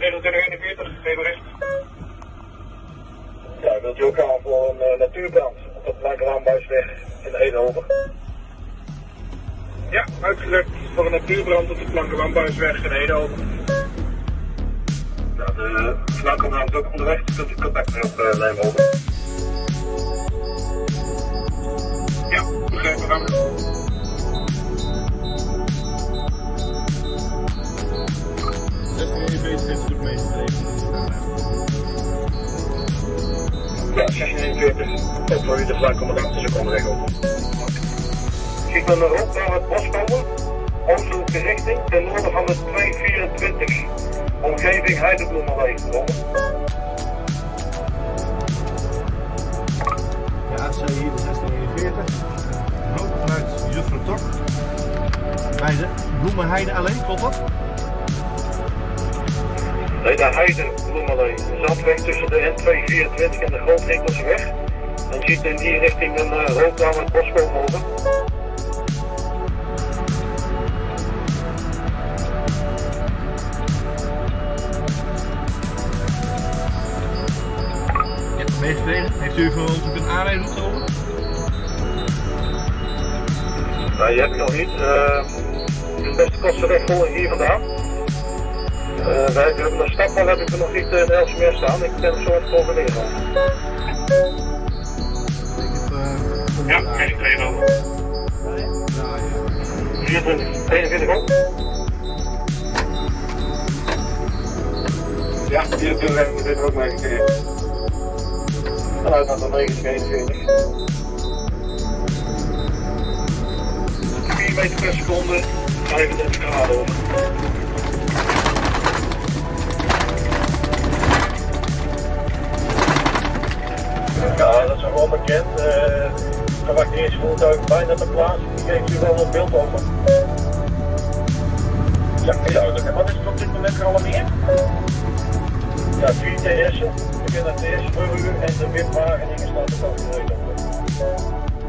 2941, even recht. Ja, wilt u ook gaan voor een uh, natuurbrand op de Plankenlandbuisweg in Eindhoven? Ja, uitgezet voor een natuurbrand op de Plankenlandbuisweg in Eindhoven. Ja, de is ook onderweg, dus kunt u contact mee opnemen over. Ja, begrijpen we. Ja, 1641. Ook voor u de flankcommandant is ook onderweg over. Ziet men erop naar het bos komen. Oostelijke richting ten noorden van de 224. Omgeving Heidebloemenweg. Ja, zij hier de 1641. Rood vanuit Juffrouw Tok. Bij de Bloemenheide alleen, klopt dat? Nee, de Heidebloemenweg. De zandweg tussen de N224 en de Grootwinkelseweg. Dan ziet in die richting een uh, naar het bos komen over. Meegekregen. Heeft u voor ons ook een aanrijding over? Nou, die heb ik nog niet. Uh, de beste kostenweg vol hier vandaan. Wij hebben de stapbal heb ik er nog niet in Elsmeer staan. Ik ben zo aan het controleren. Ja, krijg ik twee over. 24, 21 op. Ja, 24 heb ik dit ook meegekregen. Vanuit naar de 90, 41. 4 meter per seconde, 35 graden Uh, verwacht eerst voertuig bijna ter plaatse. Die geeft u wel een beeld over. Ja, duidelijk. En wat is het op dit moment gealarmeerd? Ja, 4 TS'en. We kennen TS voor u en de witwageningen staat er ook gereden op.